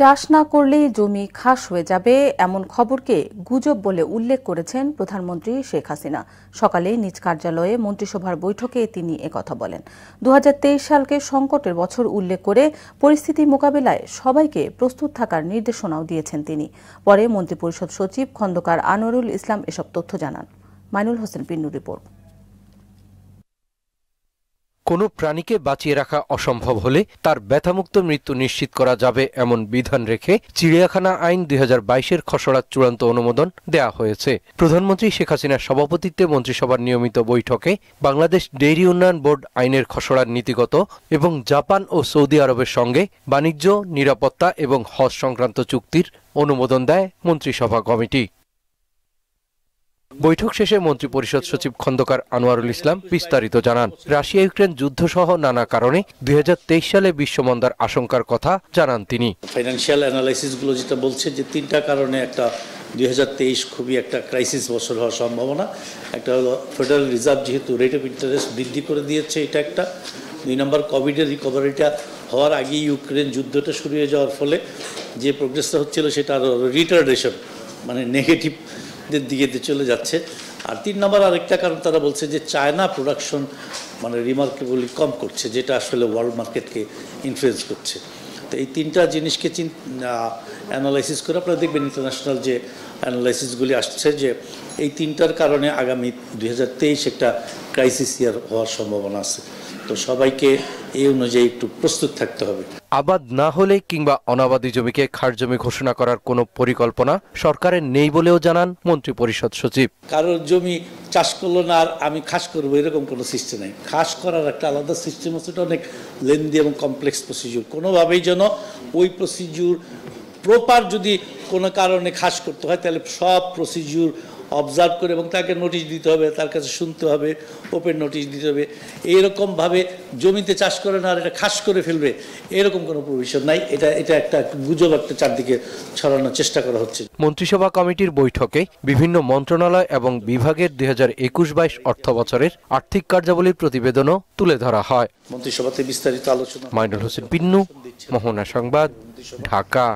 চাষ না করলেই জমি খাস হয়ে যাবে, এমন খবরকে গুজব বলে উল্লেখ করেছেন প্রধানমন্ত্রী শেখ হাসিনা। সকালে নিজ কার্যালয়ে মন্ত্রিসভার বৈঠকে তিনি একথা বলেন। দু হাজার তেইশ সালকে সংকটের বছর উল্লেখ করে পরিস্থিতি মোকাবেলায় সবাইকে প্রস্তুত থাকার নির্দেশনাও দিয়েছেন তিনি। পরে মন্ত্রিপরিষদ সচিব খন্দকার আনোয়ারুল ইসলাম এসব তথ্য জানান। মাইনুল হোসেন পিন্নু রিপোর্ট। কোনো প্রাণীকে বাঁচিয়ে রাখা অসম্ভব হলে তার ব্যথামুক্ত মৃত্যু নিশ্চিত করা যাবে এমন বিধান রেখে চিড়িয়াখানা আইন দুই হাজার বাইশের খসড়ার চূড়ান্ত অনুমোদন দেয়া হয়েছে। প্রধানমন্ত্রী শেখ হাসিনার সভাপতিত্বে মন্ত্রিসভার নিয়মিত বৈঠকে বাংলাদেশ ডেইরি উন্নয়ন বোর্ড আইনের খসড়ার নীতিগত এবং জাপান ও সৌদি আরবের সঙ্গে বাণিজ্য, নিরাপত্তা এবং হজ সংক্রান্ত চুক্তির অনুমোদন দেয় মন্ত্রিসভা কমিটি। বৈঠক শেষে মন্ত্রিপরিষদ সচিব খন্দকার আনোয়ারুল ইসলাম বিস্তারিত জানান। রাশিয়া ইউক্রেন যুদ্ধ সহ নানা কারণে দু হাজার তেইশ সালে বিশ্বমন্দার আশঙ্কার কথা জানান তিনি। ফাইন্যান্সিয়াল অ্যানালাইসিসগুলো যেটা বলছে যে তিনটা কারণে একটা দুই হাজার তেইশ খুবই একটা ক্রাইসিস বছর হওয়ার সম্ভাবনা। একটা হলো ফেডারেল রিজার্ভ যেহেতু রেট অফ ইন্টারেস্ট বৃদ্ধি করে দিয়েছে, এটা একটা। দুই নম্বর কোভিডের রিকভারিটা হওয়ার আগেই ইউক্রেন যুদ্ধটা শুরু হয়ে যাওয়ার ফলে যে প্রোগ্রেসটা হচ্ছিল সেটা আরও রিটার্ডেশন মানে নেগেটিভ দিকে চলে যাচ্ছে। আর তিন নম্বর আরেকটা কারণ তারা বলছে যে চায়না প্রোডাকশন মানে রিমার্কেবলি কম করছে, যেটা আসলে ওয়ার্ল্ড মার্কেটকে ইনফ্লুয়েস করছে। তো এই তিনটা জিনিসকে চিন অ্যানালাইসিস করে আপনারা দেখবেন ইন্টারন্যাশনাল যে অ্যানালাইসিসগুলি আসছে যে এই তিনটার কারণে আগামী দুই একটা ক্রাইসিস ইয়ার হওয়ার সম্ভাবনা আছে। তো সবাইকে এই অনুযায়ী একটু প্রস্তুত থাকতে হবে। আবাদ না হলে কিংবা অনাবাদী জমিকে খাস জমি ঘোষণা করার কোনো পরিকল্পনা সরকারের নেই বলেও জানান মন্ত্রী পরিষদ সচিব। কারোর জমি চাষ করল না আর আমি খাস করব এরকম কোনো সিস্টেম নেই। খাস করার একটা আলাদা সিস্টেম আছে অনেক লেন্দি এবং কমপ্লেক্স প্রসিডিউর কোনোভাবেই যেন ওই প্রসিডিউর প্রপার যদি কোনো কারণে খাস করতে হয় তাহলে সব প্রসিডিউর অবজার্ভ করে এবং তাকে নোটিশ দিতে হবে তার কাছে শুনতে হবে ওপেন নোটিশ দিতে হবে। এইরকমভাবে জমিতে চাষ করে না আর এটা খাস করে ফেলবে এরকম কোনো প্রভিশন নাই। এটা এটা একটা গুজব একটা চারদিকে ছড়ানোর চেষ্টা করা হচ্ছে। মন্ত্রিসভা কমিটির বৈঠকে বিভিন্ন মন্ত্রণালয় এবং বিভাগের দুই হাজার একুশ বাইশ অর্থ বছরের আর্থিক কার্যাবলীর প্রতিবেদনও তুলে ধরা হয়। মন্ত্রিসভাতে বিস্তারিত আলোচনা মাইনুল হোসেন পিন্নু মোহনা সংবাদ ঢাকা।